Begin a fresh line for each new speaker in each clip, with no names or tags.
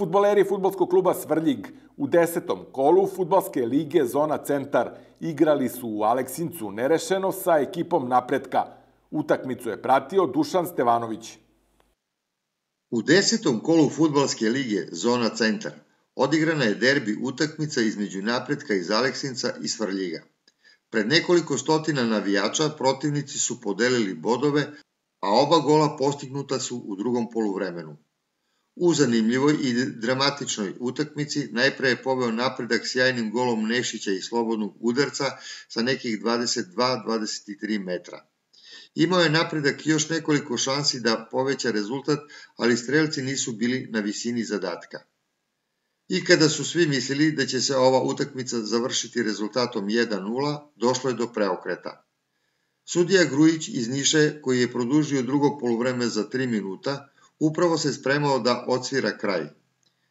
Futboleri futbolskog kluba Svrljig u desetom kolu futbalske lige Zona Centar igrali su u Aleksincu nerešeno sa ekipom napretka. Utakmicu je pratio Dušan Stevanović.
U desetom kolu futbalske lige Zona Centar odigrana je derbi utakmica između napretka iz Aleksinca i Svrljiga. Pred nekoliko stotina navijača protivnici su podelili bodove, a oba gola postignuta su u drugom poluvremenu. U zanimljivoj i dramatičnoj utakmici najpre je poveo napredak sjajnim golom Nešića i slobodnog udarca sa nekih 22-23 metra. Imao je napredak još nekoliko šansi da poveća rezultat, ali strelci nisu bili na visini zadatka. I kada su svi mislili da će se ova utakmica završiti rezultatom 1-0, došlo je do preokreta. Sudija Grujić iz Niše, koji je produžio drugo polovreme za 3 minuta, upravo se spremao da odsvira kraj.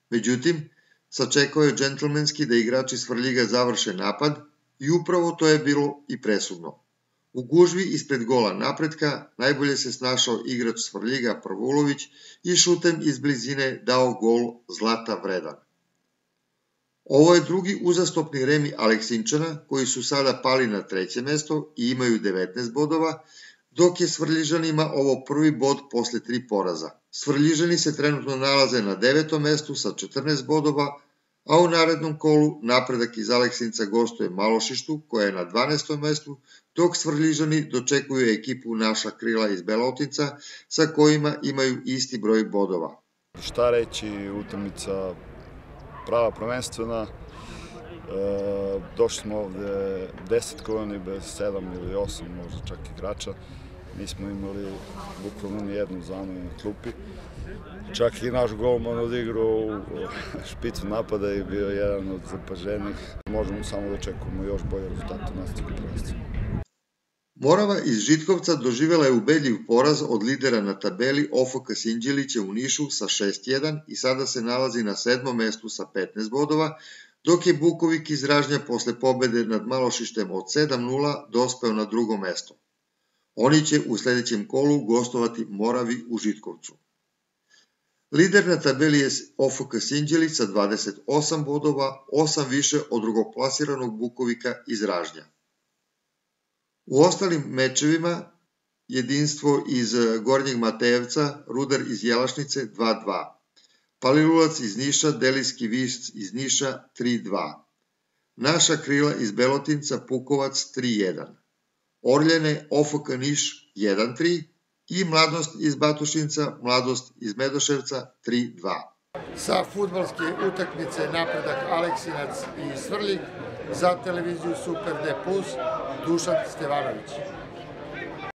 Međutim, sačekao je džentlmenski da igrači Svrljiga završe napad i upravo to je bilo i presudno. U gužvi ispred gola napretka najbolje se snašao igrač Svrljiga Prvulović i šutem iz blizine dao gol Zlata Vredan. Ovo je drugi uzastopni remi Aleksinčana koji su sada pali na treće mesto i imaju 19 bodova, dok je Svrljižanima ovo prvi bod posle tri poraza. Svrljižani se trenutno nalaze na devetom mestu sa 14 bodova, a u narednom kolu napredak iz Aleksinca gostuje Malošištu koja je na 12. mestu, dok Svrljižani dočekuju ekipu naša krila iz Belotinca sa kojima imaju isti broj bodova.
Šta reći, utakmica prava prvenstvena, e, došli smo ovde 10 koloni bez 7 ili 8 možda čak igrača. Nismo imali bukvalno ni jednu zamenu na klupi. Čak i naš golman odigrao u špicu napada i bio jedan od zapaženih. Možemo samo da očekujemo još bolje rezultate u nastavku prvenstva.
Morava iz Žitkovca doživela je ubedljiv poraz od lidera na tabeli OFK Sinđelića u Nišu sa 6-1 i sada se nalazi na sedmom mestu sa 15 bodova, dok je Bukovik iz Ražnja posle pobede nad Malošištem od 7-0 dospeo na drugo mesto. Oni će u sledećem kolu gostovati Moravi u Žitkovcu. Lider na tabeli je OFK Sinđelić sa 28 bodova, 8 više od drugoplasiranog Bukovika iz Ražnja. U ostalim mečevima jedinstvo iz Gornjeg Matejevca, Rudar iz Jelašnice 2-2. Palilulac iz Niša, Delijski Višc iz Niša 3-2. Naša krila iz Belotinca, Pukovac 3-1. Orljene, OFK Niš 1-3 i Mladost iz Batušinca, Mladost iz Medoševca 3-2.
Sa futbalske utakmice napredak Aleksinac i Svrljig za televiziju Super D+, Dušan Stevanović.